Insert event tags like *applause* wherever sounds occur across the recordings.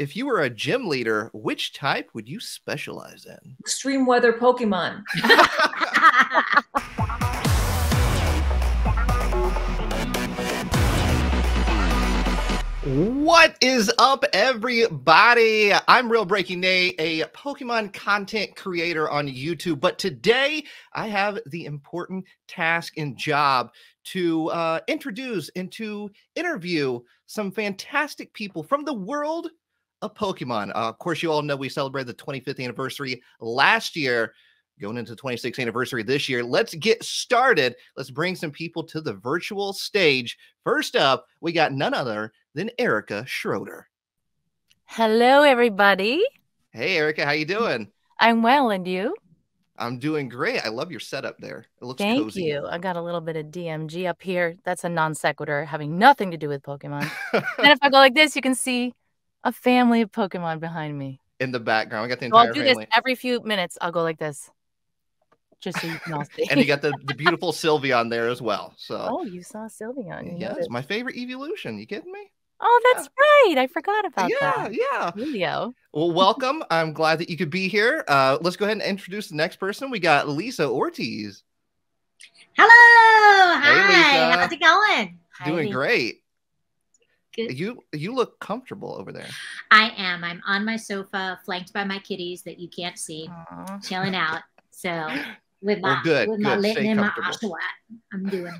if you were a gym leader, which type would you specialize in? Extreme weather Pokemon. *laughs* What is up, everybody? I'm Real Breaking Nay, a Pokemon content creator on YouTube. But today I have the important task and job to uh, introduce and to interview some fantastic people from the world of Pokemon. Uh, of course, you all know we celebrated the 25th anniversary last year going into the 26th anniversary this year. Let's get started. Let's bring some people to the virtual stage. First up, we got none other than Erica Schroeder. Hello, everybody. Hey, Erica, how you doing? I'm well, and you? I'm doing great. I love your setup there. It looks Thank cozy. you. I got a little bit of DMG up here. That's a non sequitur having nothing to do with Pokemon. and if I go like this, you can see a family of Pokemon behind me. In the background, we got the So I'll do family. this every few minutes. I'll go like this, just so you can all see. and you got the, *laughs* the beautiful Sylvie on there as well. So, oh, you saw Sylveon. You yes, noticed. my favorite evolution. You kidding me? Oh, that's right. I forgot about yeah, that. yeah. Julio. Well, welcome. I'm glad that you could be here. Uh, let's go ahead and introduce the next person. We got Lisa Ortiz. Hello. Hey, Hi. Lisa. How's it going? Doing Hi. great. Good. You you look comfortable over there. I am. I'm on my sofa, flanked by my kitties that you can't see, Aw. chilling out. So *laughs* with Well, my good, with my good. Litten Stay and my comfortable. Oshawott, I'm doing.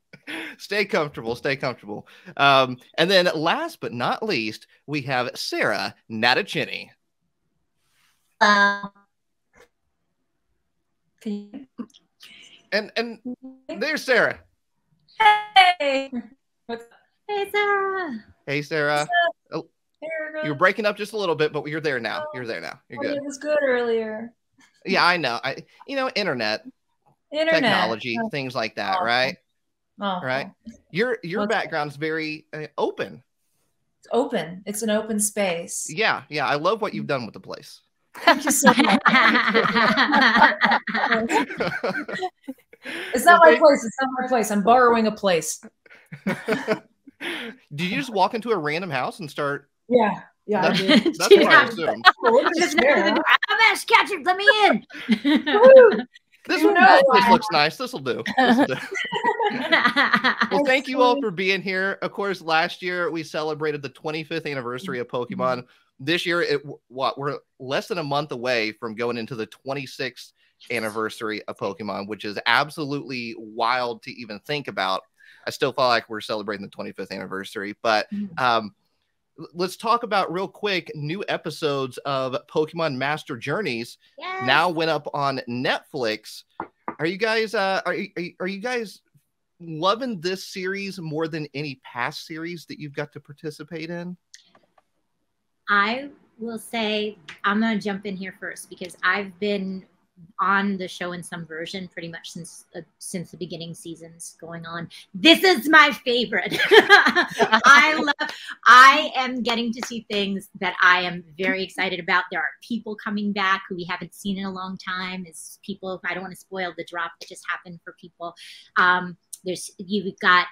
*laughs* stay comfortable. Stay comfortable. Um, and then last but not least, we have Sarah Natochenny. Uh, can you... And and there's Sarah. Hey. What's up? Hey Sarah. Hey, Sarah. There we You were go. breaking up just a little bit, but you're there now. You're there now. You're Oh, good. It was good earlier. Yeah, I know. I you know, internet, Internet. technology, Oh, things like that, right? Right. Your your Okay. background's very uh, open. It's open. It's an open space. Yeah, yeah. I love what you've done with the place. Thank you so much. *laughs* It's not my place. It's not my place. I'm borrowing a place. *laughs* Did you just walk into a random house and start? Yeah. Yeah. I That's, did. *laughs* that's what I Yeah. assume. Look at this Just next to chair, the huh? door. I'm Ash Ketchum. Let me in. This one, know this looks nice. This will do. This'll do. *laughs* Well, thank you all for being here. Of course, last year we celebrated the 25th anniversary of Pokemon. This year, it what we're less than a month away from going into the 26th anniversary of Pokemon, which is absolutely wild to even think about. I still feel like we're celebrating the 25th anniversary, but Mhm. um, let's talk about real quick new episodes of Pokemon Master Journeys Yes. now went up on Netflix. Are you guys uh are are are you guys loving this series more than any past series that you've got to participate in? I will say I'm gonna jump in here first because I've been on the show in some version pretty much since uh, since the beginning seasons going on. This is my favorite. *laughs* I *laughs* love. I am getting to see things that I am very excited about. There are people coming back who we haven't seen in a long time. Is people. I don't want to spoil the drop that just happened for people. Um, there's you've got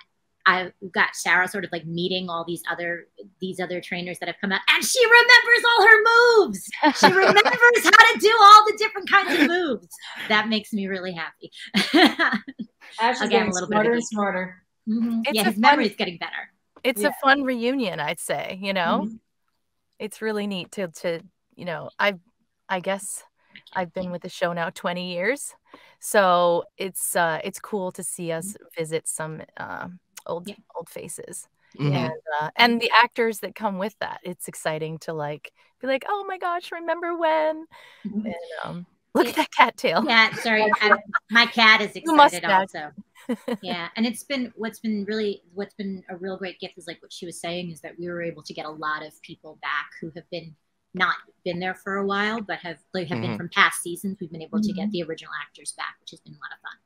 I've got Sarah sort of like meeting all these other these other trainers that have come out, and she remembers all her moves. She *laughs* remembers how to do all the different kinds of moves. That makes me really happy. *laughs* Ash is Again, a getting little bit smarter a and geek. smarter. Mhm. Yeah, his fun- memory is getting better. It's Yeah. a fun reunion, I'd say. You know, Mhm. it's really neat to to you know. I I guess I've been with the show now 20 years, so it's uh it's cool to see us visit some uh, old Yeah. old faces. Mhm. and uh, and the actors that come with that. It's exciting to like be like, oh my gosh, remember when? Mhm. And um, look at that cattail. Yeah, sorry, I, my cat is *laughs* excited also. *laughs* Yeah, and it's been what's been really what's been a real great gift is like what she was saying is that we were able to get a lot of people back who have been not been there for a while, but have like have Mhm. been from past seasons. We've been able to get the original actors back, which has been a lot of fun.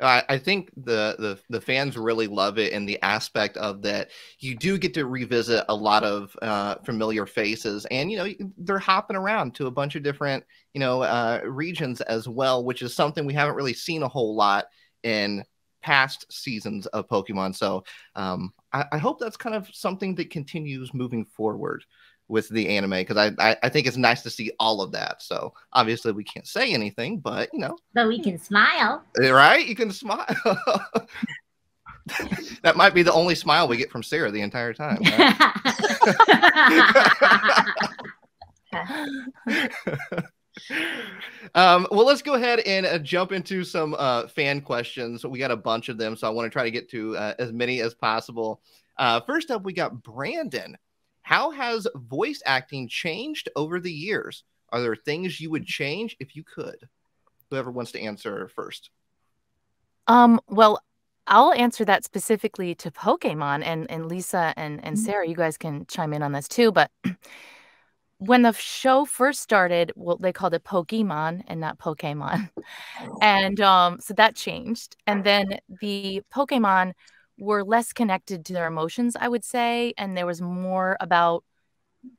I, think the, the the fans really love it in the aspect of that you do get to revisit a lot of uh, familiar faces, and you know they're hopping around to a bunch of different you know uh, regions as well, which is something we haven't really seen a whole lot in past seasons of Pokemon. So um, I, I hope that's kind of something that continues moving forward with the anime because I, I I think it's nice to see all of that. So obviously we can't say anything, but you know, But we can smile. right? You can smile. *laughs* that might be the only smile we get from Sarah the entire time. right? *laughs* um, well, let's go ahead and uh, jump into some uh, fan questions. We got a bunch of them, so I want to try to get to uh, as many as possible. Uh, first up, we got Brandon. How has voice acting changed over the years? Are there things you would change if you could? Whoever wants to answer first. Um, well, I'll answer that specifically to Pokemon and, and Lisa and, and Mhm. Sarah, you guys can chime in on this too. But *clears throat* when the show first started, well, they called it Pokemon and not Pokemon. And um, so that changed. And then the Pokemon were less connected to their emotions, I would say. And there was more about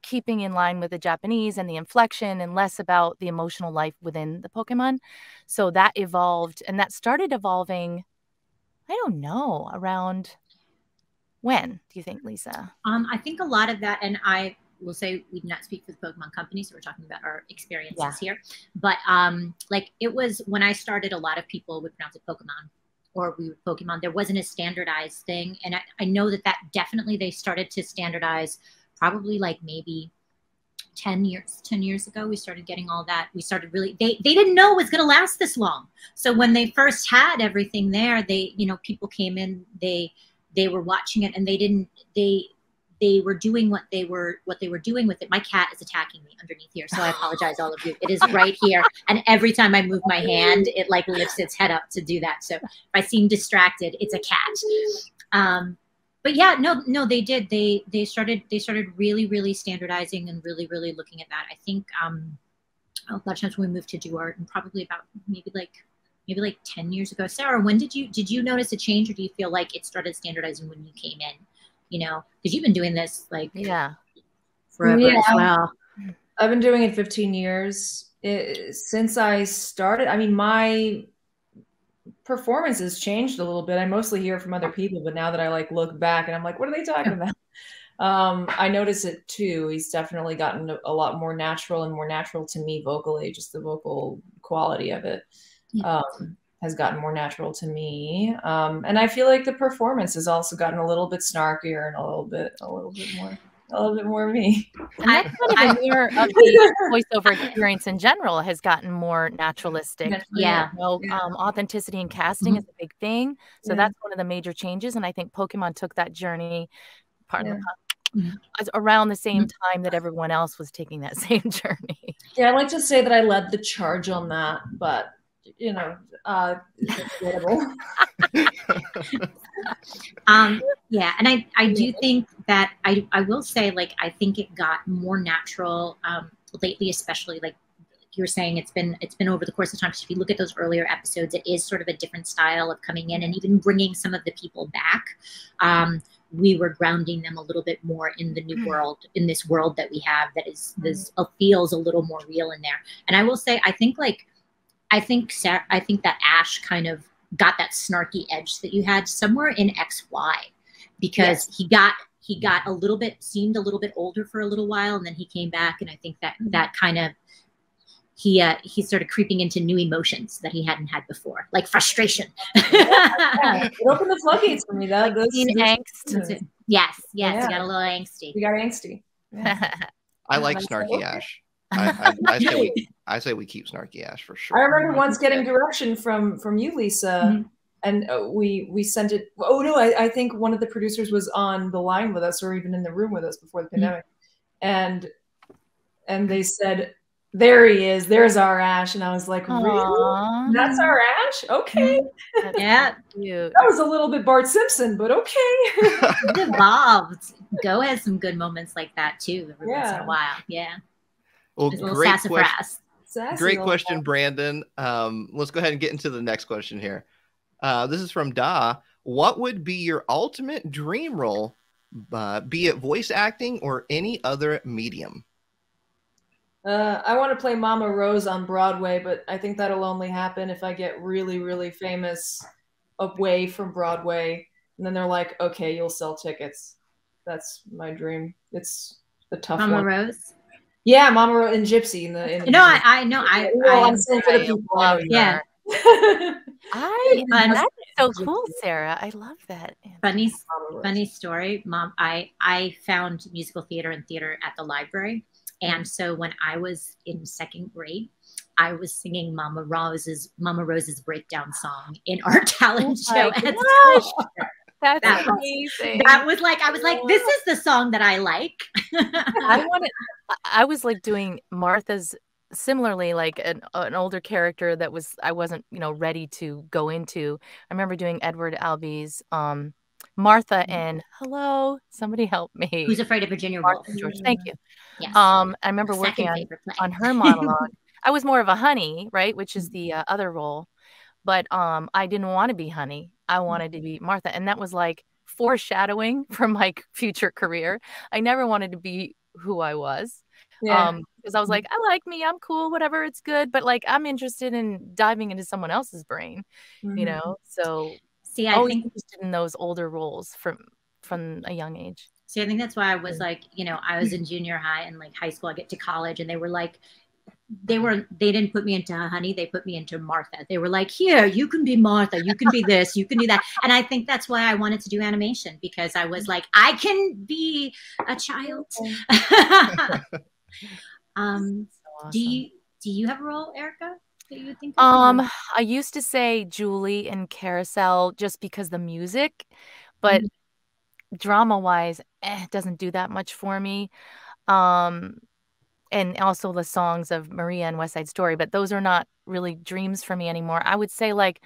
keeping in line with the Japanese and the inflection and less about the emotional life within the Pokemon. So that evolved and that started evolving, I don't know, around when do you think, Lisa? Um, I think a lot of that, and I will say we do not speak for the Pokemon company, so we're talking about our experiences Yeah. here. But um, like it was when I started, a lot of people would pronounce it Pokemon or we would Pokemon. There wasn't a standardized thing, and I, I know that that definitely they started to standardize probably like maybe 10 years 10 years ago we started getting all that we started really they they didn't know it was going to last this long so when they first had everything there they you know people came in they they were watching it and they didn't they they were doing what they were what they were doing with it. My cat is attacking me underneath here so i apologize all of you. It is right here and every time i move my hand it like lifts its head up to do that. So if i seem distracted it's a cat. Um but yeah no no they did. They they started they started really really standardizing and really really looking at that. I think um a lot of times when we moved to do art and probably about maybe like maybe like 10 years ago. Sarah when did you did you notice a change or do you feel like it started standardizing when you came in you know because you've been doing this like Yeah. forever Yeah. as well I've been doing it 15 years. It, since I started, I mean, my performance has changed a little bit. I mostly hear from other people, but now that I like look back and I'm like, what are they talking about? *laughs* Um, I notice it too. He's definitely gotten a, a lot more natural and more natural to me vocally, just the vocal quality of it. Yeah. Um, has gotten more natural to me. Um, and I feel like the performance has also gotten a little bit snarkier and a little bit, a little bit more, a little bit more me. I- that's kind of a *laughs* mirror of the voiceover experience in general has gotten more naturalistic. Yeah. You know, Yeah. um, authenticity in casting is a big thing. So Yeah. that's one of the major changes. And I think Pokemon took that journey part Yeah. Mhm. around the same time that everyone else was taking that *laughs* same journey. Yeah, I like to say that I led the charge on that, but you know, uh, *laughs* um yeah and i i do think that i i will say like i think it got more natural um lately especially like you were saying it's been it's been over the course of time. So if you look at those earlier episodes it is sort of a different style of coming in and even bringing some of the people back. Um we were grounding them a little bit more in the new world in this world that we have that is this uh, feels a little more real in there. And i will say i think like i think Sarah, i think that ash kind of got that snarky edge that you had somewhere in xy because he got he got a little bit seemed a little bit older for a little while and then he came back and i think that that kind of he uh, he started creeping into new emotions that he hadn't had before like frustration Yeah, it opened the *laughs* floodgates for me. That those, those- angst. Yes yes Yeah. he got a little angsty we got angsty. *laughs* Yeah. I like Snarky. Ash. I, I, *laughs* I say we I say we keep Snarky Ash for sure. I remember once getting direction from from you, Lisa, Mhm. and uh, we we sent it. Oh no, I, I think one of the producers was on the line with us, or even in the room with us before the pandemic, and and they said, "There he is. There's our Ash," and I was like, "Really? That's our Ash? Okay, *laughs* yeah cute. that was a little bit Bart Simpson, but okay." *laughs* it evolved go has some good moments like that too every once in Yeah. a while yeah Well, There's a little great question. sassafras Sassy Great question, guy. Brandon. Um, let's go ahead and get into the next question here. Uh, this is from Da. What would be your ultimate dream role, uh, be it voice acting or any other medium? Uh, I want to play Mama Rose on Broadway, but I think that'll only happen if I get really, really famous away from Broadway. And then they're like, okay, you'll sell tickets. That's my dream. It's the tough Mama one. Rose. Yeah, Mama Rose and Gypsy in the. In the No, I, I know. I, Well, I I'm saying for the people. love *laughs* I know. Yeah. I Fun. that's so cool, Sarah. I love that. funny funny story mom i i found musical theater and theater at the library and so when i was in second grade i was singing mama rose's mama rose's breakdown song in our *laughs* talent Oh show my at gosh. school. That's That was- amazing. that was like i was like this is the song that i like I *laughs* wanted. I was like doing Martha's similarly, like an an older character that was I wasn't you know ready to go into. I remember doing Edward Albee's um Martha and Hello, somebody help me. who's afraid of virginia woolf George. Thank you. yes Um, I remember Second working on on her *laughs* monologue. I was more of a honey, right, which is the uh, other role, but um, I didn't want to be honey. I wanted to be Martha, and that was like foreshadowing *laughs* for my future career. I never wanted to be who I was, Yeah. um, because I was like, I like me, I'm cool, whatever, it's good, but like I'm interested in diving into someone else's brain, you Mhm. know. So see i always think interested in those older roles from from a young age. See, I think that's why I was like, you know, I was in junior high and like high school. I get to college, and they were like, they were they didn't put me into honey. They put me into Martha. They were like, here, you can be Martha. You can be this. You can do that. *laughs* And I think that's why I wanted to do animation because I was like, I can be a child. *laughs* *laughs* um, So do you do you have a role, Erica? That you think of? Um, I used to say Julie and Carousel just because the music, but drama wise, eh, it doesn't do that much for me. Um, and also the songs of Maria and West Side Story, but those are not really dreams for me anymore. I would say like,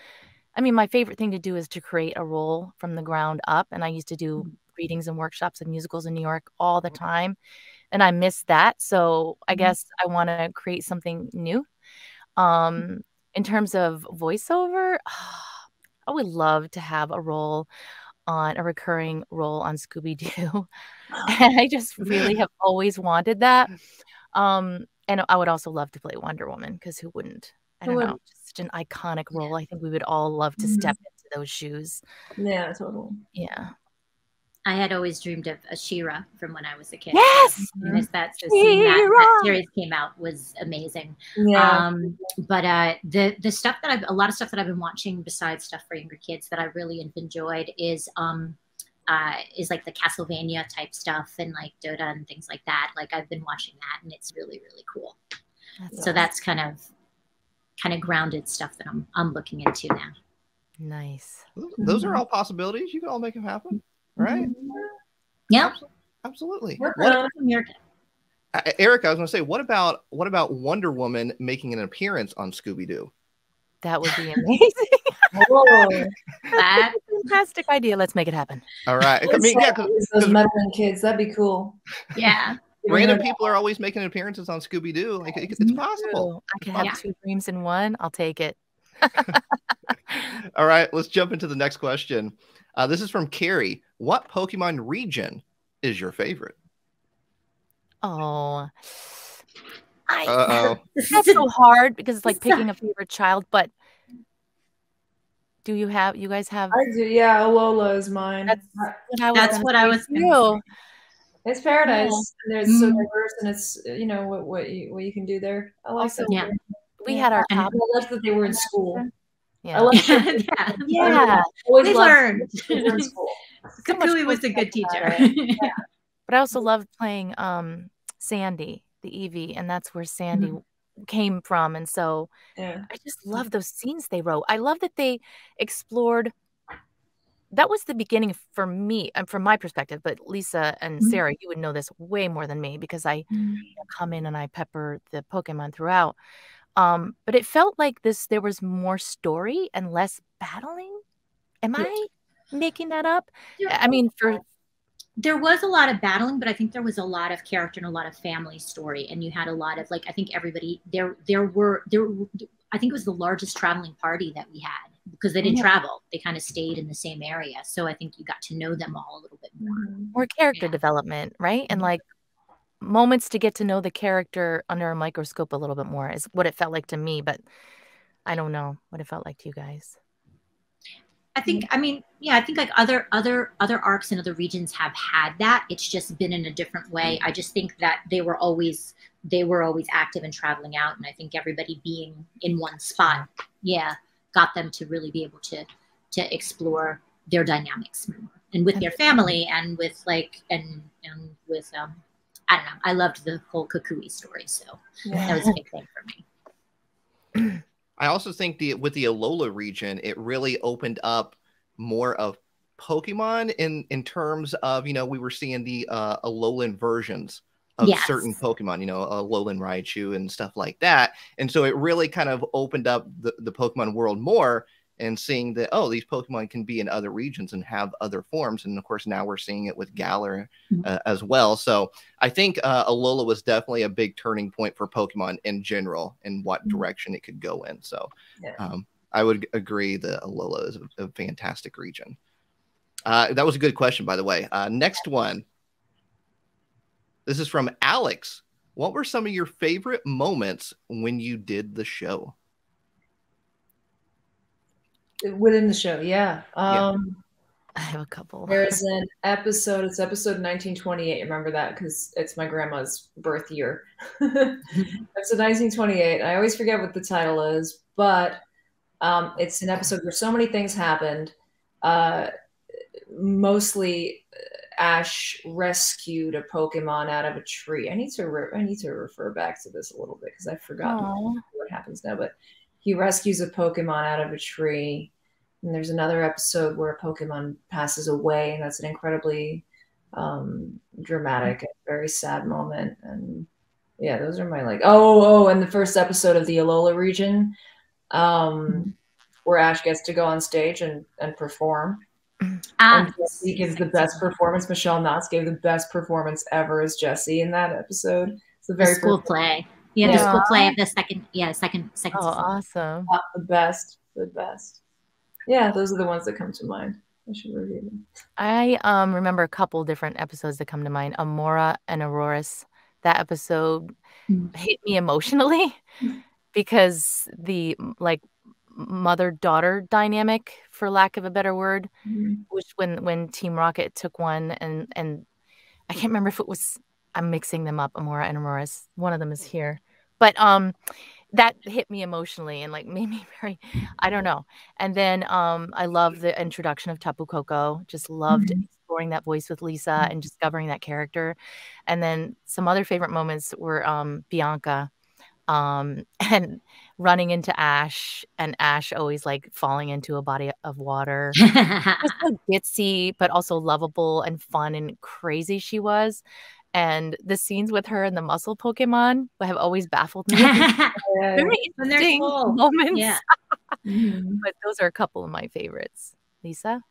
I mean, my favorite thing to do is to create a role from the ground up, and I used to do readings and workshops and musicals in New York all the time, and I miss that. So I Mhm. guess I want to create something new. Um, in terms of voiceover, *sighs* I would love to have a role on a recurring role on Scooby Doo. and *laughs* *laughs* I just really have always wanted that. Um, and I would also love to play Wonder Woman because who wouldn't? I don't know, just such an iconic role. I think we would all love to Mhm. step into those shoes. Yeah, totally. Yeah. I had always dreamed of a She-Ra from when I was a kid. Yes. I miss that. So seeing that, that series came out was amazing. Yeah. Um, but uh, the the stuff that I've a lot of stuff that I've been watching besides stuff for younger kids that I really have enjoyed is um, uh, is like the Castlevania type stuff and like Dota and things like that. Like I've been watching that and it's really really cool. That's So awesome. that's kind of kind of grounded stuff that I'm I'm looking into now. nice. Those Mm-hmm. are all possibilities. You can all make them happen, right? Yeah, Absolutely. Work What. America. Eric, I was going to say, what about what about Wonder Woman making an appearance on Scooby Doo? That would be *laughs* amazing. That Fantastic idea. Let's make it happen. All right. I mean, yeah, 'cause It's those meddling kids. That'd be cool. yeah. *laughs* random people are always making appearances on Scooby Doo. Like it- it's possible. I can have Yeah. two dreams in one. I'll take it. *laughs* All right, let's jump into the next question. Uh, this is from Carrie. What Pokemon region is your favorite? Oh, I, Uh oh. that's so hard because it's like picking a favorite child. But do you have? You guys have? I do. Yeah, Alola is mine. That's- What I was That's what I was too. It's paradise. And There's so Mhm. diverse, and it's you know what what you, what you can do there. I like Also, that. Yeah. We had our And- top. I like that they were in school. I *laughs* Yeah. like yeah. Yeah. Always They loved learned. they were school. *laughs* So much Kukui cool was a good stuff about teacher. *laughs* But I also loved playing um Sandy, the Eevee, and that's where Sandy came from. And so Yeah. I just love those scenes they wrote. I love that they explored. That was the beginning for me, and from my perspective. But Lisa and Mhm. Sarah, you would know this way more than me because I you know, come in and I pepper the Pokemon throughout. Um, but it felt like this. There was more story and less battling. Am Yeah. I making that up? Yeah. I mean, for there was a lot of battling, but I think there was a lot of character and a lot of family story, and you had a lot of like I think everybody there there were there I think it was the largest traveling party that we had because they didn't Yeah. travel; they kind of stayed in the same area. So I think you got to know them all a little bit more. More character Yeah. development, right? And Mhm. like moments to get to know the character under a microscope a little bit more is what it felt like to me, but I don't know what it felt like to you guys. I think I mean yeah I think like other other other arcs in other regions have had that. It's just been in a different way. I just think that they were always they were always active and traveling out, and I think everybody being in one spot, yeah, got them to really be able to to explore their dynamics more and with their family and with like and and with um I don't know. I loved the whole Kukui story, so Yeah. that was a big thing for me. *clears throat* I also think the with the Alola region, it really opened up more of Pokemon in in terms of you know we were seeing the uh, Alolan versions of Yes. certain Pokemon, you know, Alolan Raichu and stuff like that, and so it really kind of opened up the the Pokemon world more and seeing that oh these Pokemon can be in other regions and have other forms, and of course now we're seeing it with Galar Mhm. uh, as well. So I think uh, Alola was definitely a big turning point for Pokemon in general and what Mhm. direction it could go in. So Yeah. um, I would agree that Alola is a, a fantastic region. Uh, that was a good question, by the way. Uh, next one. This is from Alex. What were some of your favorite moments when you did the show? Within the show, yeah. Yeah. Um, I have a couple. There's an episode, it's episode 1928. Remember that because it's my grandma's birth year. *laughs* episode 1928. I always forget what the title is, but um, it's an episode where so many things happened. Uh, mostly, uh, Ash rescued a Pokemon out of a tree. I need to re- I need to refer back to this a little bit because I've forgotten Aw. what happens now. But he rescues a Pokemon out of a tree. And there's another episode where a Pokemon passes away, and that's an incredibly um, dramatic and very sad moment. And yeah, those are my like. Oh, oh, and the first episode of the Alola region, um, where Ash gets to go on stage and and perform. Ah, and Jessie gives the best performance. Michele Knotz gave the best performance ever as Jessie in that episode. It's the the very school first play. Yeah, the school play of the second. Yeah, second second. Oh, season. awesome. The best, the best. Yeah, those are the ones that come to mind. I should review them. I um remember a couple different episodes that come to mind. Amaura and Aurorus. That episode Mm. hit me emotionally Mm. *laughs* because the like mother daughter dynamic, for lack of a better word, which when when Team Rocket took one and and I can't remember if it was I'm mixing them up, Amaura and Aurorus. One of them is here, but um, that hit me emotionally and like *laughs* made me very I don't know. And then um, I love the introduction of Tapu Koko. Just loved Mhm. exploring that voice with Lisa and discovering that character. And then some other favorite moments were um, Bianca um *laughs* and running into ash and ash always like falling into a body of water just *laughs* so ditzy but also lovable and fun and crazy she was and the scenes with her and the muscle pokemon have always baffled me *laughs* very interesting full. moments yeah. *laughs* Mhm. but those are a couple of my favorites lisa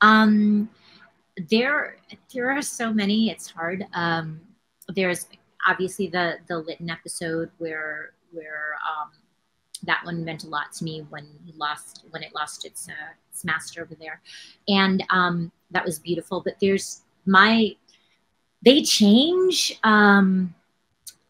Um, there, there are so many. It's hard. Um, there's obviously the the Litten episode where where um, that one meant a lot to me when he lost when it lost its uh, its master over there, and um, that was beautiful. But there's my they change, um,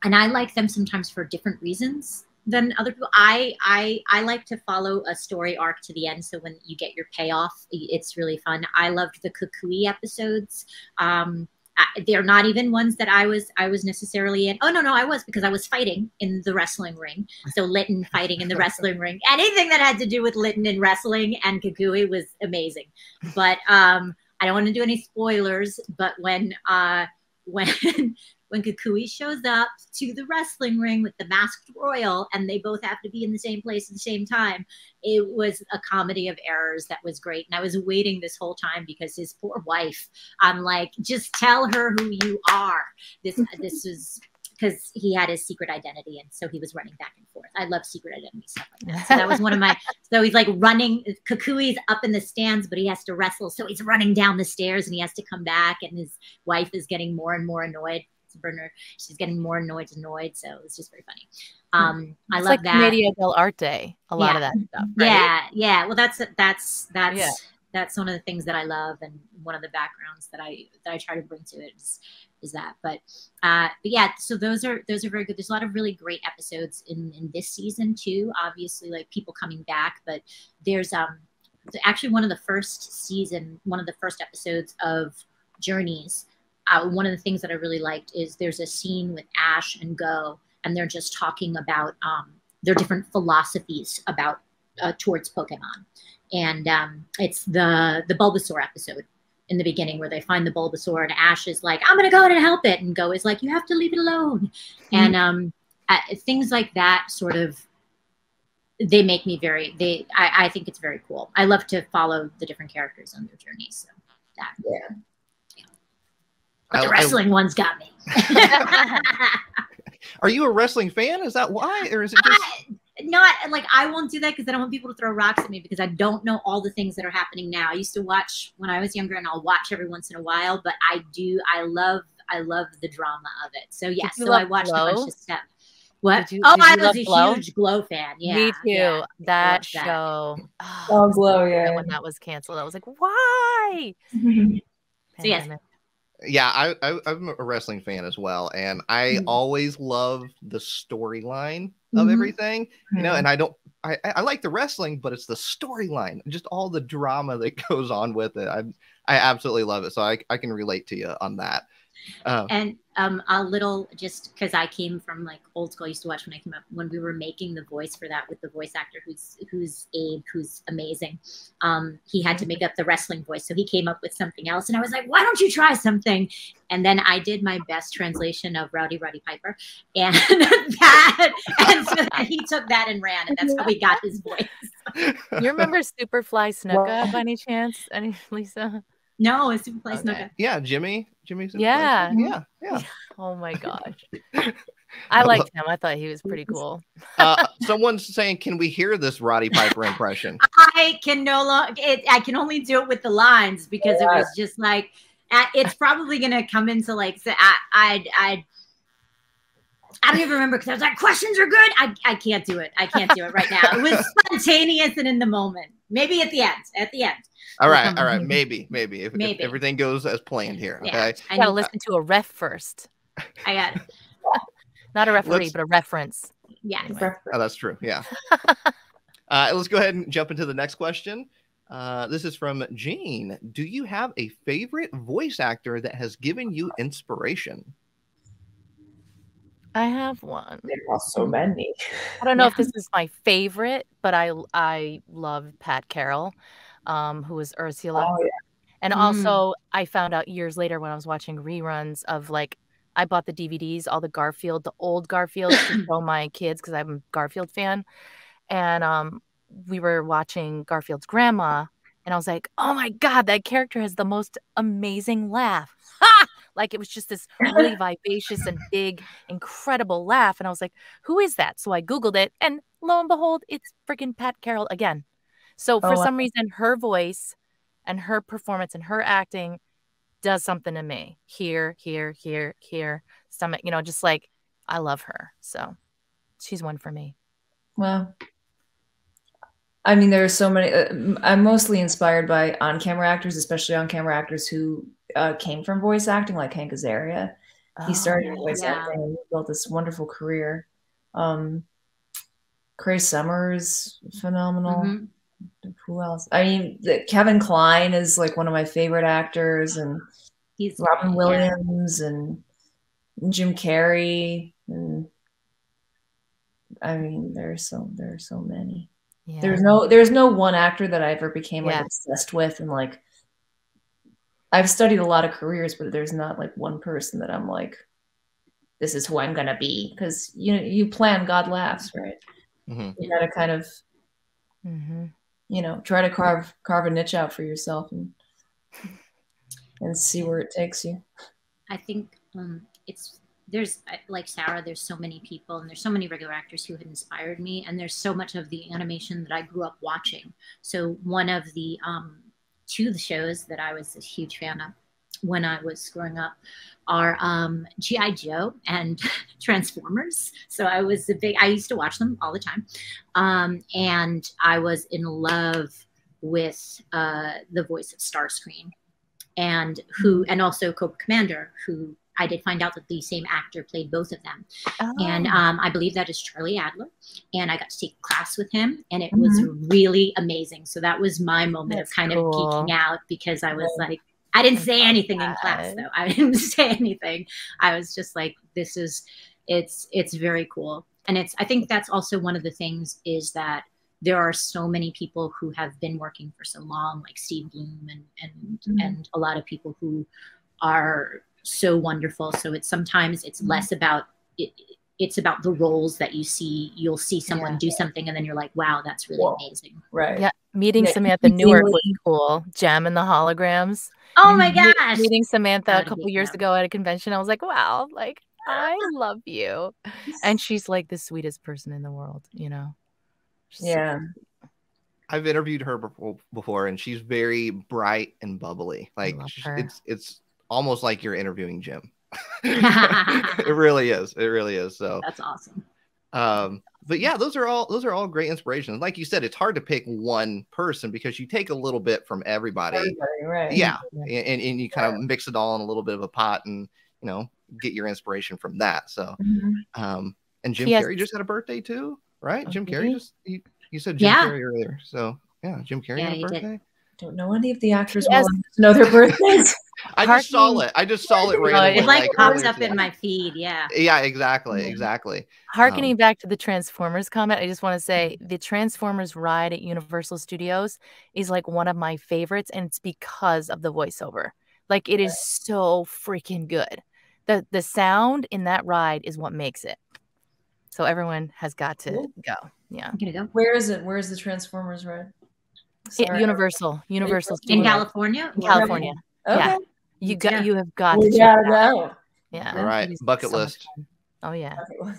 and I like them sometimes for different reasons than other people. I I I like to follow a story arc to the end. So when you get your payoff, it's really fun. I loved the Kukui episodes. Um, I, they're not even ones that I was I was necessarily in. Oh no no I was because I was fighting in the wrestling ring. So Litten *laughs* fighting in the wrestling ring. Anything that had to do with Litten and wrestling and Kukui was amazing. But um, I don't want to do any spoilers. But when uh, when *laughs* when Kukui shows up to the wrestling ring with the masked royal and they both have to be in the same place at the same time, it was a comedy of errors that was great. And I was waiting this whole time because his poor wife, I'm like, just tell her who you are. This *laughs* this was because he had his secret identity and so he was running back and forth. I love secret identity stuff like that. So that was one of my *laughs* so he's like running Kukui's up in the stands, but he has to wrestle. So he's running down the stairs and he has to come back and his wife is getting more and more annoyed. Bernard, she's getting more annoyed and annoyed. So it's just very funny. Um, I it's love like that. del arte, a lot Yeah. of that stuff right? Yeah, yeah. Well, that's that's that's Yeah. that's one of the things that I love, and one of the backgrounds that I that I try to bring to it is is that. But uh, but yeah, so those are those are very good. There's a lot of really great episodes in in this season too. Obviously, like people coming back, but there's um actually one of the first season, one of the first episodes of Journeys. Uh, one of the things that I really liked is there's a scene with Ash and Go, and they're just talking about um, their different philosophies about uh, towards Pokemon, and um, it's the the Bulbasaur episode in the beginning where they find the Bulbasaur and Ash is like, I'm gonna go in and help it, and Go is like, you have to leave it alone, mm-hmm. and um, uh, things like that sort of they make me very they I, I think it's very cool. I love to follow the different characters on their journeys. So that yeah. yeah. But the wrestling I, one's got me. *laughs* *laughs* Are you a wrestling fan? Is that why, or is it just? I, not like I won't do that because I don't want people to throw rocks at me because I don't know all the things that are happening now. I used to watch when I was younger, and I'll watch every once in a while. But I do. I love. I love the drama of it. So yes, so I watched Glow? a bunch of stuff. What? You, oh, I was a Glow? huge Glow fan. Yeah, me too. Yeah, that show. Oh, oh Glow, yeah. When that was canceled, I was like, why? *laughs* so yes, yeah, I, I am a wrestling fan as well, and I mm-hmm. always love the storyline of mm-hmm. everything. You know, mm-hmm. and I don't. I, I like the wrestling, but it's the storyline, just all the drama that *laughs* goes on with it. I I absolutely love it, so I I can relate to you on that. Um, and um, a little just because I came from like old school, I used to watch when I came up when we were making the voice for that with the voice actor who's who's Abe, who's amazing. Um, he had to make up the wrestling voice, so he came up with something else, and I was like, "Why don't you try something?" And then I did my best translation of Rowdy Roddy Piper, and *laughs* that, and so he took that and ran, and that's how he got his voice. you remember Superfly Snuka by any chance, any Lisa? No, it's Superfly okay. Snuka. Yeah, Jimmy. Jimmy. Yeah. Yeah. Yeah. *laughs* Oh my gosh. *laughs* I liked him. I thought he was pretty cool. uh, someone's saying, "Can we hear this Roddy Piper impression?" *laughs* I can no longer. I can only do it with the lines because yeah. it was just like it's probably gonna come into like I I I. I don't even remember because I was like, questions are good. I, I can't do it. I can't do it right now. It was spontaneous and in the moment. Maybe at the end. At the end. All right, all right, maybe, maybe if, maybe. if everything goes as planned here. Okay, I gotta listen to a ref first. I got it. *laughs* not a referee, let's, but a reference. Yeah, anyway. oh, that's true. Yeah. *laughs* uh, let's go ahead and jump into the next question. Uh, this is from Jane. Do you have a favorite voice actor that has given you inspiration? I have one. There are so many. I don't *laughs* know if this is my favorite, but I I love Pat Carroll um, who was Ursula. Oh, yeah. And mm. also, I found out years later when I was watching reruns of like, I bought the DVDs, all the Garfield, the old Garfield to *laughs* show my kids because I'm a Garfield fan. And um, we were watching Garfield's grandma, and I was like, oh my God, that character has the most amazing laugh. Ha! *laughs* Like it was just this really *laughs* vivacious and big, incredible laugh. And I was like, who is that? So I Googled it, and lo and behold, it's freaking Pat Carroll again. So for oh, some reason, her voice and her performance and her acting does something to me here, here, here, here, stomach, you know, just like I love her. So she's one for me. Well, I mean, there are so many. Uh, I'm mostly inspired by on camera actors, especially on camera actors who uh, came from voice acting, like Hank Azaria. Oh, he started voice yeah. acting and built this wonderful career. Um, Cree Summers, phenomenal. Mm-hmm who else? I mean, the, Kevin Kline is like one of my favorite actors, and he's Robin Williams and Jim Carrey, and I mean, there's so there are so many. Yeah. There's no there's no one actor that I ever became like obsessed with, and like I've studied a lot of careers, but there's not like one person that I'm like, this is who I'm gonna be, because you know you plan, God laughs, right? Mm-hmm. You gotta kind of. Mm-hmm you know try to carve carve a niche out for yourself and and see where it takes you i think um, it's there's like sarah there's so many people and there's so many regular actors who have inspired me and there's so much of the animation that i grew up watching so one of the um, two of the shows that i was a huge fan of when I was growing up are um, GI Joe and *laughs* Transformers. So I was a big. I used to watch them all the time, um, and I was in love with uh, the voice of Starscream, and who, and also Cobra Commander, who I did find out that the same actor played both of them, Oh. and um, I believe that is Charlie Adler. And I got to take class with him, and it was really amazing. So that was my moment That's of kind cool. of geeking out because I was like, I didn't say anything in class though. I *laughs* didn't say anything. I was just like, this is, it's it's very cool, and it's. I think that's also one of the things is that there are so many people who have been working for so long, like Steve Blum and and Mhm. and a lot of people who are so wonderful. So it's sometimes it's Mhm. less about it. It's about the roles that you see. You'll see someone Yeah. do something, and then you're like, "Wow, that's really Whoa. amazing." Right. Yeah, meeting Yeah, Samantha you Newark was really- cool. Jem and the holograms. Oh my Me- gosh! Meeting Samantha a couple years them. ago at a convention, I was like, wow, like I *gasps* love you. And she's like the sweetest person in the world, you know? She's so Yeah. I've interviewed her before, before, and she's very bright and bubbly. Like love her. it's it's almost like you're interviewing Jim. *laughs* *laughs* it really is. It really is. So, That's awesome. um, but yeah, those are all those are all great inspirations. Like you said, it's hard to pick one person because you take a little bit from everybody. Everybody, right. Yeah, Yeah. and, and you kind of mix it all in a little bit of a pot, and you know, get your inspiration from that. So, Mhm. um, and Jim He has- Carrey just had a birthday too, right? Oh, Jim Carrey he? just you, you said Jim Yeah. Carrey earlier, so yeah, Jim Carrey Yeah, had a he did. Don't know any of the actors Yes. well to know their birthdays. *laughs* I just saw it. I just saw it randomly. It like like, pops earlier up in my feed. Yeah. Yeah, exactly, Yeah. exactly. Harkening Um, back to the Transformers comment, I just want to say the Transformers ride at Universal Studios is like one of my favorites, and it's because of the voiceover. Like it is so freaking good. The the sound in that ride is what makes it. So everyone has got to Cool. go. Yeah. I'm gonna go Where is it? Where's the Transformers ride? Sorry. Universal. Universal In in Studios. California. In California. Okay. yeah. You got Yeah. you have got to We check gotta it out. go. Yeah. All right, it is bucket so list. fun. Oh yeah. *laughs*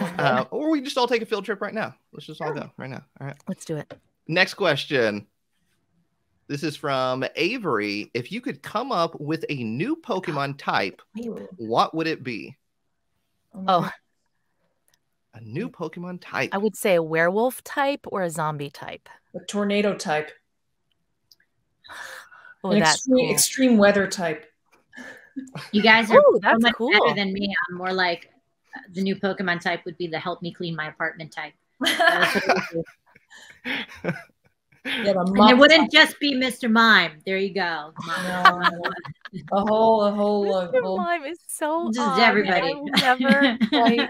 Uh, or we just all take a field trip right now. Let's just all go right now. All right. Let's do it. Next question. This is from Avery. If you could come up with a new Pokemon *gasps* type, what would it be? Oh, A new Pokemon type. I would say a werewolf type or a zombie type. a tornado type. *laughs* Oh, An that's extreme, cool. extreme weather type. You guys are Ooh, so that's much cool. better than me. I'm more like uh, the new Pokemon type would be the help me clean my apartment type. It *laughs* yeah, and it wouldn't just be Mr. Mime. There you go. No, no. a whole, a whole, a Mr. whole, Mime is so Just odd, everybody. Never *laughs* quite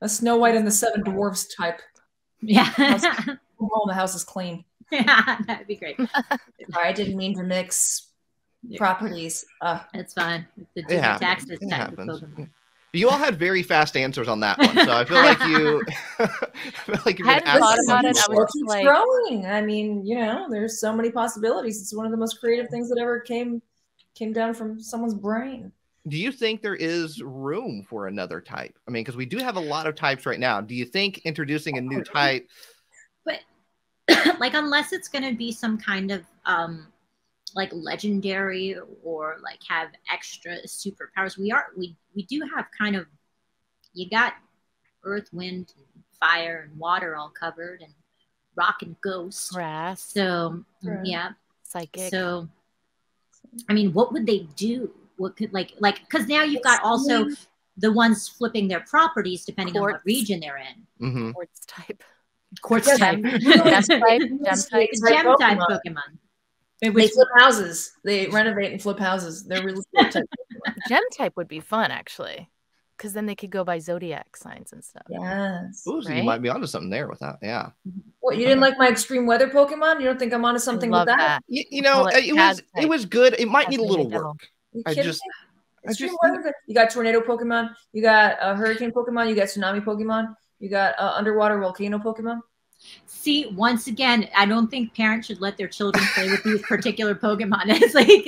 a Snow White and the Seven Dwarfs type. yeah. *laughs* The house is clean. *laughs* yeah, that'd be great. *laughs* I didn't mean to mix Yeah. properties. Uh, That's fine. The It happens. Taxes It type happens. You all had very fast answers on that one, so I feel like you. *laughs* I feel like you've I hadn't thought about it. I was keeps like- growing. I mean, you know, there's so many possibilities. It's one of the most creative things that ever came came down from someone's brain. Do you think there is room for another type? I mean, because we do have a lot of types right now. Do you think introducing a new type? *coughs* like unless it's going to be some kind of um like legendary or like have extra superpowers we are we we do have kind of you got earth wind and fire and water all covered and rock and ghost. Grass, so Right. yeah. Psychic. so i mean what would they do? What could like like because now you've got also the ones flipping their properties depending on what region they're in. Hmm quartz type. Quartz Yeah, type Gem *laughs* type, gem *laughs* type. It's like gem type Pokemon. pokemon They flip houses. They renovate and flip houses. They're really cool type. *laughs* Gem type would be fun actually, because then they could go by zodiac signs and stuff. Yes. Ooh, so you might be onto something there with that. Yeah. What you didn't like my extreme weather Pokemon? You don't think I'm onto something Love with that? that. You, you know, it it, it was Taz it was good. It might need a little work. You I kidding just- me? I Extreme just weather. You got tornado Pokemon. You got a hurricane Pokemon. You got tsunami Pokemon. You got uh, underwater volcano Pokemon. See, once again, I don't think parents should let their children play with these particular Pokemon. It's like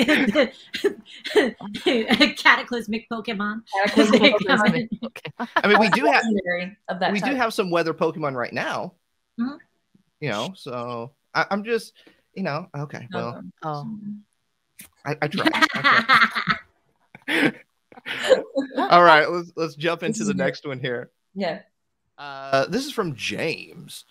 *laughs* cataclysmic Pokemon. Cataclysmic They Pokemon. *laughs* Okay. I mean, we do have Legendary of that we do have some weather Pokemon right now. Mhm. You know, so I, I'm just you know okay. Well, Oh, I, I *laughs* try. I try. All right, let's let's jump into the next one here. yeah. Uh, this is from James.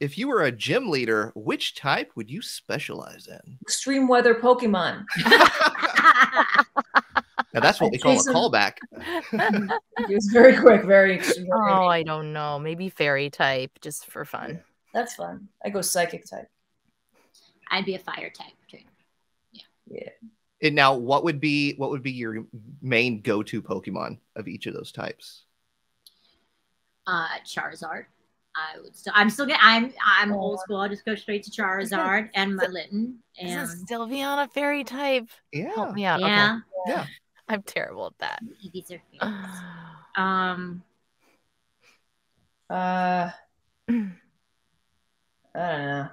If you were a gym leader, which type would you specialize in? Extreme weather Pokemon. *laughs* *laughs* Now that's what we call a callback. *laughs* It was very quick, very. very oh, I don't know. Maybe fairy type, just for fun. That's fun. I go psychic type. I'd be a fire type. Too. Yeah. Yeah. And now, what would be what would be your main go-to Pokemon of each of those types? Uh, Charizard. I would still. I'm still getting. I'm. I'm Oh. old school. I'll just go straight to Charizard and my Litten. And Isn't Sylveon a fairy type? Yeah. Help me out. yeah, Okay. *laughs* I'm terrible at that. Eevees are favorites. Um, Uh, *clears throat* I don't know.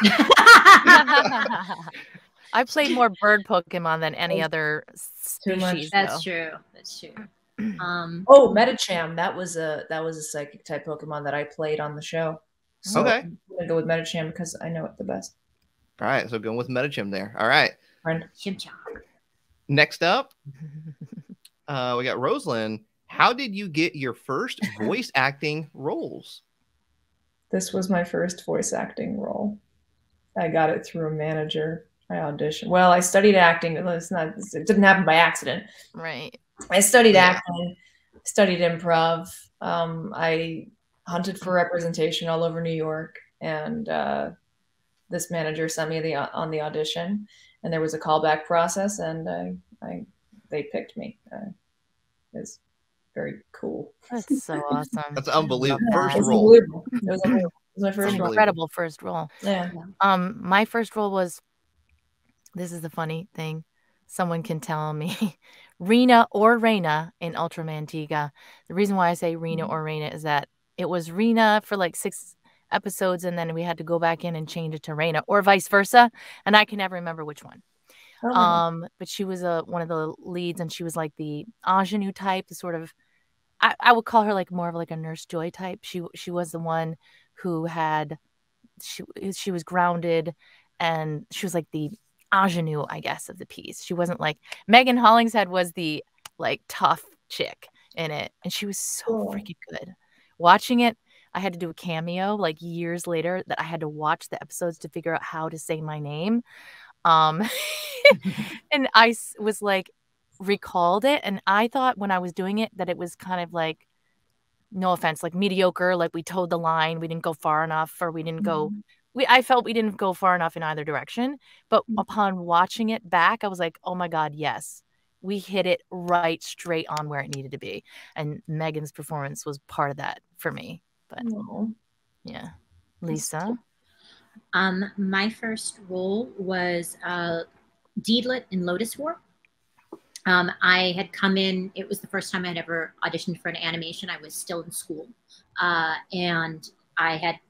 *laughs* I played more bird Pokemon than any other Too much. species. that's though. true. That's true. *clears throat* Um, Oh, Medicham. That was a that was a psychic type Pokemon that I played on the show. So Okay. I'm gonna go with Medicham because I know it the best. All right, so going with Medicham there. All right. Friend. Next up, *laughs* uh, we got Rosalind. How did you get your first *laughs* voice acting roles? This was my first voice acting role. I got it through a manager. I auditioned. Well, I studied acting. It's not. It didn't happen by accident. right. I studied Yeah. acting, studied improv. Um, I hunted for representation all over New York, and uh, this manager sent me the on the audition, and there was a callback process, and I, I they picked me. Uh, it's very cool. That's so *laughs* awesome. That's unbelievable. Yeah, First It was unbelievable. It was, unbelievable. It was my first role. Incredible first role. Yeah. Um, my first role was this is the funny thing. Someone can tell me *laughs* Rena or Reina in Ultraman Tiga. The reason why I say Rena Mhm. or Reina is that it was Rena for like six episodes, and then we had to go back in and change it to Reina, or vice versa. And I can never remember which one. Oh. Um, but she was a one of the leads, and she was like the ingenue type, the sort of I, I would call her like more of like a nurse joy type. She she was the one who had she she was grounded, and she was like the ingenue, I guess, of the piece. She wasn't like Megan Hollingshead was the like tough chick in it, and she was so Cool. freaking good. Watching it, I had to do a cameo like years later that I had to watch the episodes to figure out how to say my name. Um, *laughs* *laughs* and I was like, recalled it. And I thought when I was doing it that it was kind of like, no offense, like mediocre, like we towed the line, we didn't go far enough, or we didn't go. We, I felt we didn't go far enough in either direction. But Mhm. upon watching it back, I was like, oh my God, yes, we hit it right straight on where it needed to be. And Megan's performance was part of that for me. But Oh. yeah. Lisa. Um, my first role was uh, Deedlit in Lodoss War. Um, I had come in, it was the first time I'd ever auditioned for an animation. I was still in school. Uh, and I had,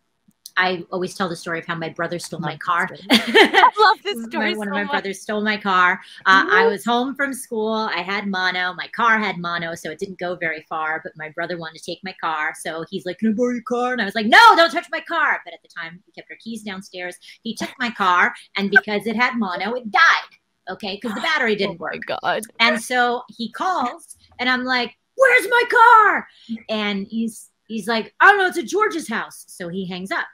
I always tell the story of how my brother stole my car. *laughs* I love this story. one so of my much. brothers stole my car. Uh, I was home from school. I had mono. My car had mono, so it didn't go very far. But my brother wanted to take my car, so he's like, "Can I borrow your car?" And I was like, "No, don't touch my car." But at the time, we kept our keys downstairs. He took my car, and because it had mono, it died. Okay, because the battery *gasps* Oh didn't work. Oh my. God. And so he calls, and I'm like, "Where's my car?" And he's he's like, "I don't know. It's at George's house." So he hangs up.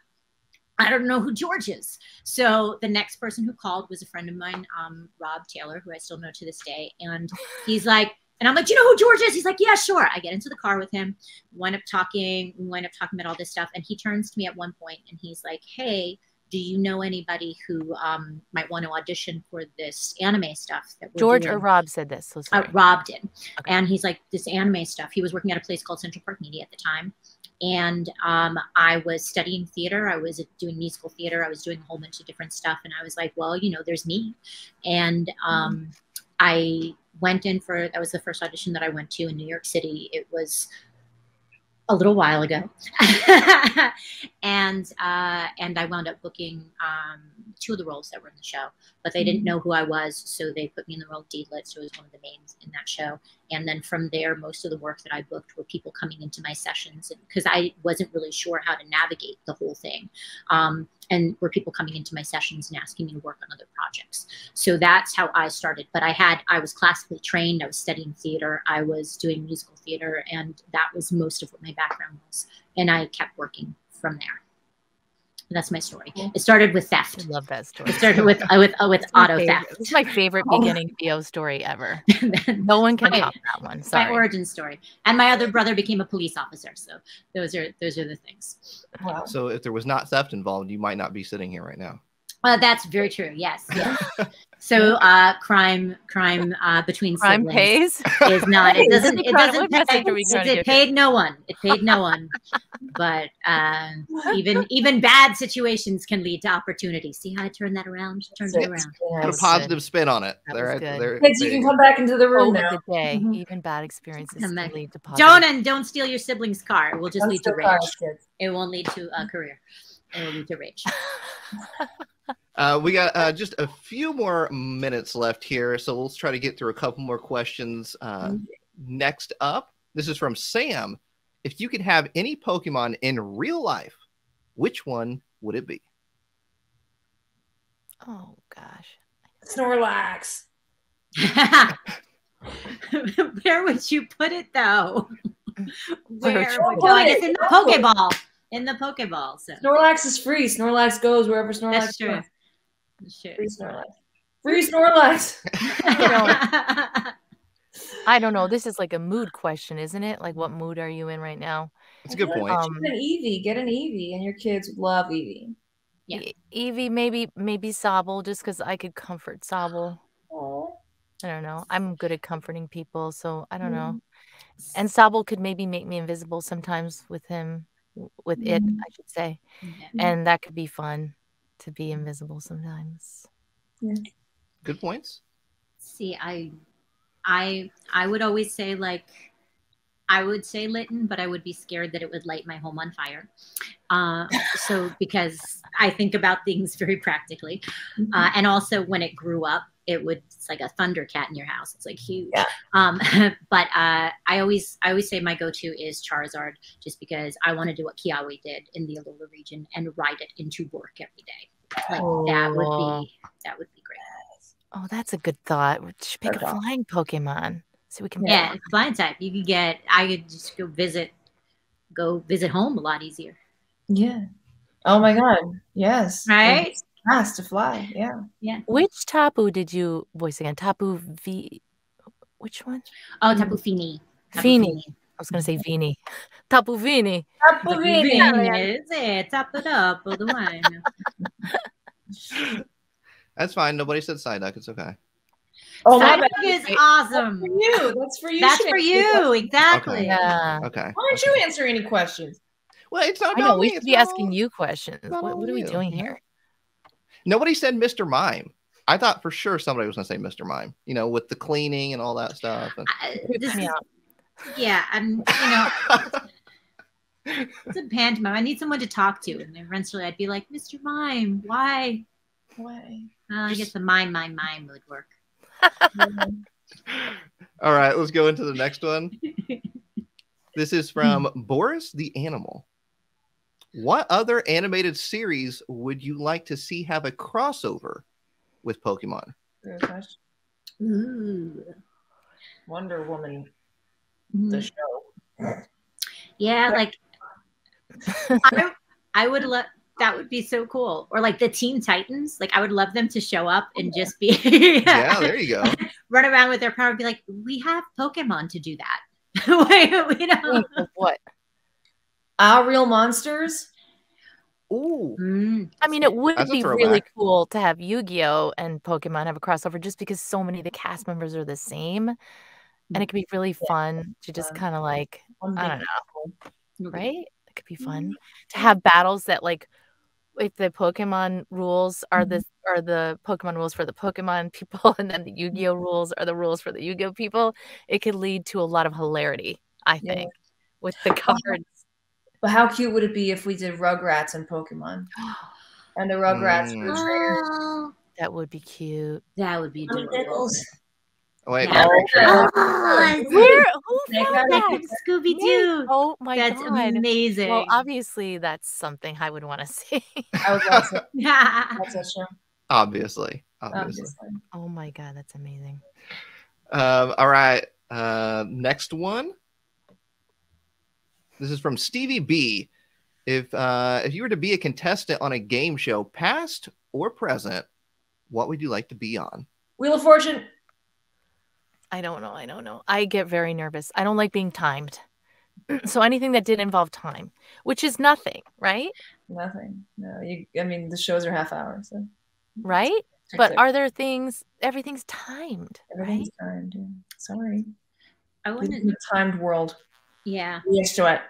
I don't know who George is. So the next person who called was a friend of mine, um, Rob Taylor, who I still know to this day. And he's like, and I'm like, do you know who George is? He's like, yeah, sure. I get into the car with him, wind up talking, we wind up talking about all this stuff. And he turns to me at one point and he's like, hey, do you know anybody who um, might want to audition for this anime stuff that we're George doing? or Rob said this. So uh. Rob did. Okay. And he's like, this anime stuff. He was working at a place called Central Park Media at the time. And um, I was studying theater. I was doing musical theater. I was doing a whole bunch of different stuff. And I was like, well, you know, there's me. And um, I went in for, that was the first audition that I went to in New York City. It was a little while ago. *laughs* and uh, and I wound up booking um, two of the roles that were in the show, but they didn't know who I was, so they put me in the role of Deedlit, so I was one of the mains in that show. And then from there, most of the work that I booked were people coming into my sessions because I wasn't really sure how to navigate the whole thing, um, and were people coming into my sessions and asking me to work on other projects. So that's how I started. But I had I was classically trained. I was studying theater. I was doing musical theater, and that was most of what my background was. And I kept working from there. That's my story. It started with theft. I love that story. It started with uh, with uh, with It's auto favorite- theft. It's my favorite Oh. *laughs* beginning VO story ever. *laughs* No one can My- top that one. So my origin story. And my other brother became a police officer. So those are those are the things. Wow. So if there was not theft involved, you might not be sitting here right now. Well, that's very true. Yes. yes. *laughs* so uh, crime crime uh, between Crime siblings pays. is *laughs* not. It doesn't. It doesn't. Pay, are it, it paid no one. It paid no one. *laughs* But um, even even bad situations can lead to opportunity. See how I turned that around? Turned it around. Put a was positive spin on it. That There- was good. there- Kids, you can come back into the room Over now. the day, Mhm. even bad experiences can lead to positive. Don't and don't steal your sibling's car. It will just Don't lead to steal rage. cars. It won't lead to a career. It will lead to rage. *laughs* Uh, we got uh, just a few more minutes left here, so let's try to get through a couple more questions. Uh, Mhm. next up, this is from Sam. If you could have any Pokemon in real life, which one would it be? Oh gosh. Snorlax. *laughs* Where would you put it though? Where Where? would you put no, I it? in the Pokeball. In the Pokeball. So Snorlax is free. Snorlax goes wherever Snorlax that's true. goes. Sure. Free Snorlax. Free Snorlax. I don't know. This is like a mood question, isn't it? Like, what mood are you in right now? It's a good point. Um, Get an Eevee. Get an Eevee, and your kids love Eevee. Yeah. Eevee, maybe, maybe Sobble, just because I could comfort Sobble. Oh. I don't know. I'm good at comforting people, so I don't Mm. know. And Sobble could maybe make me invisible sometimes with him, w- with it, Mm. I should say, Yeah. and that could be fun to be invisible sometimes. Good points. See, I, I, I would always say like, I would say Litten, but I would be scared that it would light my home on fire. Uh, so because I think about things *laughs* very practically, uh, and also when it grew up, it would it's like a thundercat in your house. It's like huge. Yeah. Um, *laughs* but uh, I always I always say my go-to is Charizard, just because I want to do what Kiawe did in the Alola region and ride it into work every day. Like that would Oh. be that would be great. Oh, that's a good thought. We should pick a flying Pokemon so we can. Yeah, flying type. You could get. I could just go visit, go visit home a lot easier, Yeah. Oh my God. Yes. right? It's fast to fly. Yeah. Yeah. Which Tapu did you voice again? Tapu V. Which one? Oh, Tapu Fini. Tapu Fini. I was gonna say Vini. Tapu Vini. Tapu Vini. Fini. Is it? Tap it up all the way. *laughs* That's fine. Nobody said Psyduck. It's okay. Oh my Psyduck God. is That's awesome. for you. That's for you. That's Shannon. for you. Exactly. Yeah. Okay. Why don't you answer any questions? Well, it's not I know. about We should it's be about asking you questions. What, what are we doing here? Nobody said Mr. Mime. I thought for sure somebody was going to say Mr. Mime, you know, with the cleaning and all that stuff. And- I- uh, this Yeah. is, yeah, and you know, *laughs* it's a pantomime. I need someone to talk to, and eventually I'd be like, Mr. Mime, why? Why? Well, I guess the mime, mime, mime would work. *laughs* all right, let's go into the next one. *laughs* This is from Boris the Animal. What other animated series would you like to see have a crossover with Pokemon? Good question. Ooh. Wonder Woman, Mhm. the show. Yeah, like I, I would love that would be so cool. Or like the Teen Titans, like I would love them to show up and just be *laughs* Yeah, there you go. run around with their power and be like, we have Pokemon to do that. *laughs* we, we don't. What? Our Real Monsters. Ooh, Mm, I mean, it would That's be really cool to have Yu-Gi-Oh! and Pokemon have a crossover, just because so many of the cast members are the same, and it could be really fun to just kind of like, I don't know, right? It could be fun to have battles that like, if the Pokemon rules are the are the Pokemon rules for the Pokemon people, *laughs* and then the Yu-Gi-Oh! Rules are the rules for the Yu-Gi-Oh! people, it could lead to a lot of hilarity. I Yeah. think with the *laughs* cards. But how cute would it be if we did Rugrats and Pokemon? *gasps* And the Rugrats Mm. were trainers. Oh, That would be cute. that would be adorable. wait, Yeah. Oh, Oh, Where? Who found that? Scooby Doo. Oh my That's god! That's amazing. Well, obviously that's something I would want to *laughs* see. I would love to *laughs* yeah. watch that obviously, obviously. Obviously. oh my god, that's amazing. Um, all right. Uh, next one. This is from Stevie B. If uh, if you were to be a contestant on a game show, past or present, what would you like to be on? Wheel of Fortune. I don't know. I don't know. I get very nervous. I don't like being timed. *clears throat* so anything that did involve time, which is nothing, right? Nothing. No, you. I mean, the shows are half hours. So. Right. But are there things? Everything's timed, right? everything's timed? yeah. Sorry. I We want live in to, timed world. Yeah, Yes, to it.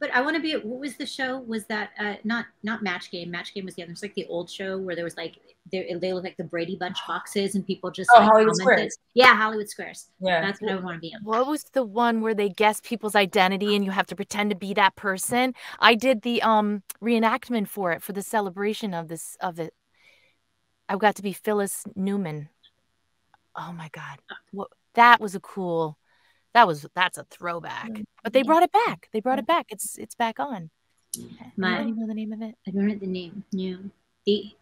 but I want to be. What was the show? Was that uh, not not Match Game? Match Game was the other. It's like the old show where there was like they, they look like the Brady Bunch boxes and people just Oh, like Hollywood commented. Squares. Yeah, Hollywood Squares. Yeah. That's what I would want to be on. What was the one where they guess people's identity and you have to pretend to be that person? I did the um reenactment for it for the celebration of this of it. I got to be Phyllis Newman. Oh my god. What that was a cool that was that's a throwback. Mm-hmm. But they brought it back. They brought it back. It's it's back on. My- I don't even know the name of it. I don't know the name. No. The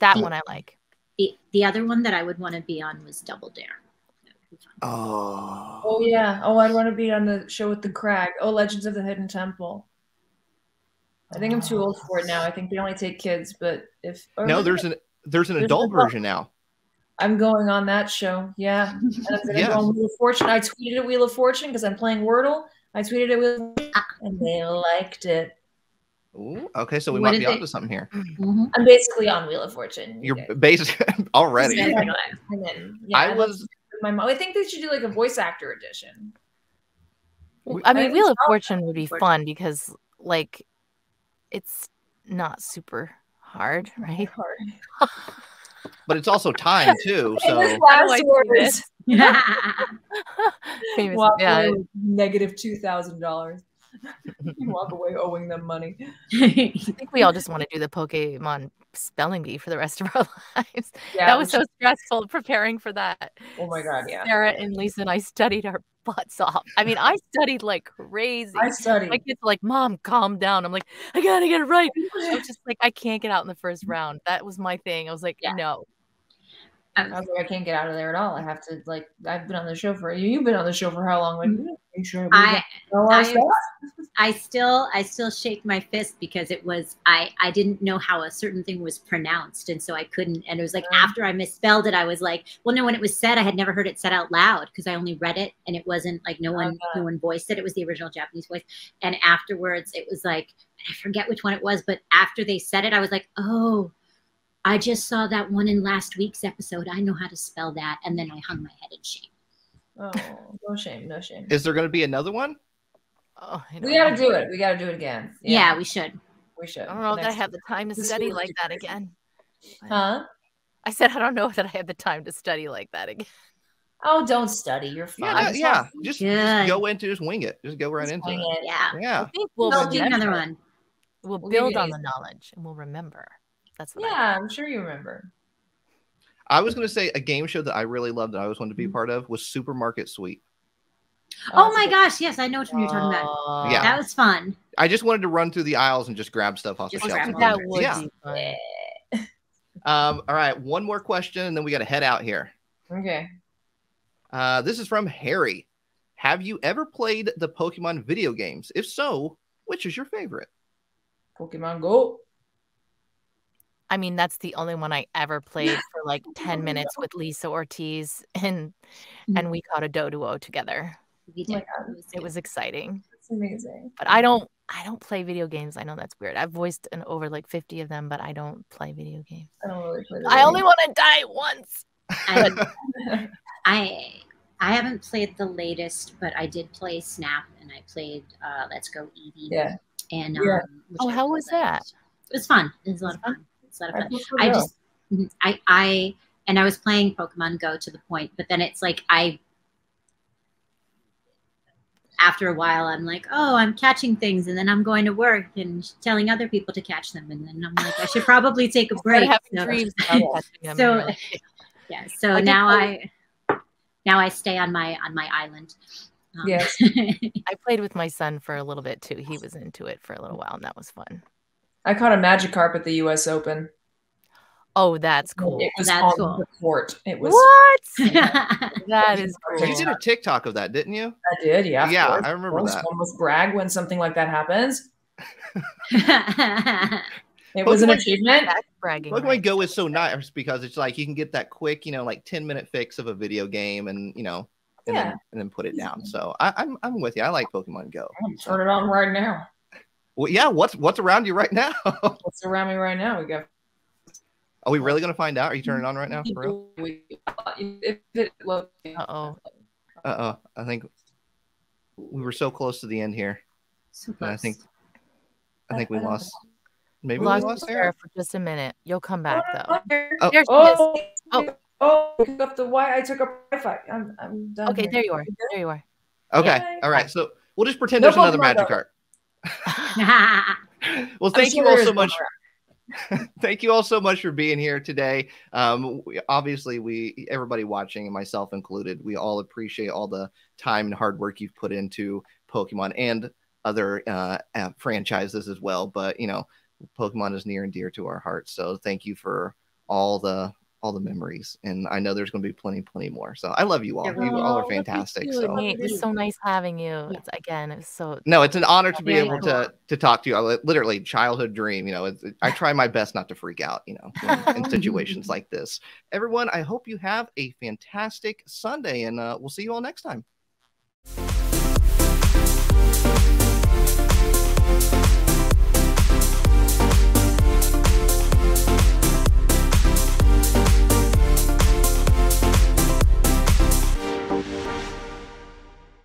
That Yeah. one I like. the the other one that I would want to be on was Double Dare. That would be fun. Oh, Oh yeah. Oh, I'd want to be on the show with the crag. Oh, Legends of the Hidden Temple. I think I'm too old for it now. I think they only take kids, but if no, there's an there's an There's an adult adult- version now. I'm going on that show. Yeah. *laughs* And I'm gonna Yeah. go on Wheel of Fortune. I tweeted at Wheel of Fortune because I'm playing Wordle. I tweeted at Wheel of Fortune, and they liked it. Ooh, okay, so we What might be they- onto something here. Mhm. I'm basically on Wheel of Fortune. You're Okay. basic *laughs* already. Yeah, And then, yeah, I was my mom. I think they should do like a voice actor edition. We- I I mean think Wheel of. Fortune would be Fortune. fun because like it's not super hard, right? *laughs* but it's also time too. *laughs* So Famous How do I last do words. Famous, Walk yeah. away with negative two thousand dollars. Walk away owing them money. *laughs* *laughs* I think we all just want to do the Pokemon spelling bee for the rest of our lives. Yeah, that was so stressful preparing for that. Oh my god, yeah. Sarah and Lisa and I studied our butts off. I mean, I studied like crazy. I studied. My kids like, Mom, calm down. I'm like, I gotta get it right. *laughs* I was just like, I can't get out in the first round. That was my thing. I was like, Yeah. no. I was like, I can't get out of there at all. I have to like. I've been on the show for you. You've been on the show for how long? Like, you sure I got all our I- I still I still shake my fist because it was I I didn't know how a certain thing was pronounced and so I couldn't and it was like Mm. after I misspelled it I was like well no when it was said I had never heard it said out loud because I only read it and it wasn't like no one Okay. no one voiced it it was the original Japanese voice and afterwards it was like I forget which one it was but after they said it I was like oh I just saw that one in last week's episode I know how to spell that and then I hung my head in shame Oh, no shame, no shame. is there going to be another one? Oh, We gotta do it. We gotta do it again. yeah, we should we should. I don't know that I have the time to study like that again. Huh? I said, I don't know that I have the time to study like that again. Oh, don't study. You're fine. Yeah, Just yeah. Just, Good. just go into just wing it. Just go right just into wing it. it. yeah I Yeah. think we'll I'll do another one We'll We'll build on the knowledge and we'll remember. That's what Yeah, I'm sure you remember. I was going to say a game show that I really loved that I always wanted to be Mhm. part of was Supermarket Sweep. oh my gosh yes I know what you're talking about Uh, Yeah. that was fun I just wanted to run through the aisles and just grab stuff off Just the shelf. That would yeah. be fun. *laughs* Um, all right. One more question, and then we got to head out here. Okay. Uh, this is from Harry. Have you ever played the Pokemon video games? If so, which is your favorite? Pokemon Go. I mean, that's the only one I ever played for like *laughs* 10 minutes with Lisa Ortiz *laughs* and Mhm. and we caught a Doduo together. We did. It was It was exciting. It's amazing. But I don't I don't play video games. I know that's weird. I've voiced an over like 50 of them, but I don't play video games. I don't really play. I only want to die once. I, *laughs* I I haven't played the latest, but I did play Snap and I played uh, Let's Go Eevee. Yeah. And um, Oh, how was that? It was fun. It was a lot of fun. It's a lot of I fun. prefer I just mhm, I I and I was playing Pokemon Go to the point, but then it's like I after a while I'm like, oh, I'm catching things, and then I'm going to work and telling other people to catch them, and then I'm like, I should probably take a *laughs* break. having So- dreams *laughs* about. So- and you're like, yeah, so I now play- I now I stay on my on my island. Um, Yes. *laughs* I played with my son for a little bit too. He was into it for a little while, and that was fun. I caught a Magikarp at the U.S. Open. Oh, that's cool. It was That's on cool. the court. It was. What? *laughs* yeah, That is *laughs* cool. You did a TikTok of that, didn't you? I did. Yeah. Yeah, I remember course. that. One must brag when something like that happens. *laughs* It was an achievement. That's bragging. Pokemon rights. Go is so nice because it's like you can get that quick, you know, like 10 minute fix of a video game and, you know, and, Yeah. then, and then put it down. So I, I'm, I'm with you. I like Pokemon Go. I'm gonna turn it on right now. Well, yeah. What's, what's around you right now? *laughs* What's around me right now? We got Are we really going to find out? Are you turning on right now? For real? We- if it look- Uh-oh. Uh oh. I think we were so close to the end here. So And I think, I think we lost. Maybe we Lost lost Sarah Sarah. for just a minute. You'll come back though. Oh, Oh. There she is. oh, Oh. oh, I took up the Wi. I took up Wi-Fi. I'm, I'm done. Okay, here. there you are. There you are. Okay. Yay. All right. So we'll just pretend No there's another magic Go. card. *laughs* Well, thank you all so much. *laughs* thank you all so much for being here today. Um, we, obviously, we everybody watching, and myself included, we all appreciate all the time and hard work you've put into Pokemon and other uh, franchises as well. But you know, Pokemon is near and dear to our hearts. So thank you for all the all the memories, and I know there's going to be plenty, plenty more. So I love you all. Yeah, You we all are fantastic. So. Nate. It's so nice having you. It's, again, it's so No, it's an honor to be Very able cool. to to talk to you. I, literally, childhood dream. You know, it's, I try my best not to freak out. You know, *laughs* in, in situations like this. Everyone, I hope you have a fantastic Sunday, and uh, we'll see you all next time.